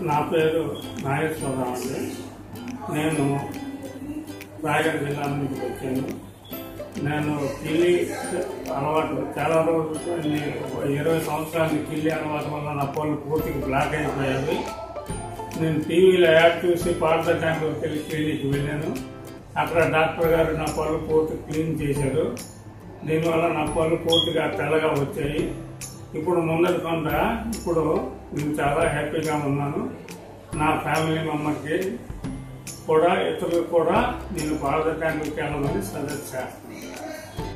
నా పేరు నాగేశ్వరరావు అండి. నేను రాయగఢ జిల్లా నుంచి వచ్చాను. నేను కిల్లి అలవాటు చాలా రోజులు ఇరవై సంవత్సరాలు కిల్లి అలవాటు వల్ల నా పళ్ళు పూర్తిగా బ్లాక్ అయిపోయాయి. నేను టీవీలో యాడ్ చూసి పాత ట్యాంకులోకి వెళ్ళి క్లినిక్కి వెళ్ళాను. అక్కడ డాక్టర్ గారు నా పళ్ళు పూర్తి క్లీన్ చేశారు. దీనివల్ల నా పళ్ళు పూర్తిగా తెల్లగా వచ్చాయి. ఇప్పుడు ముందటి కొంత ఇప్పుడు నేను చాలా హ్యాపీగా ఉన్నాను. నా ఫ్యామిలీ మెంబర్కి కూడా ఇతరులకు కూడా నేను భారత ట్యాంకుకి వెళ్ళమని సజెస్ట్ చేస్తాను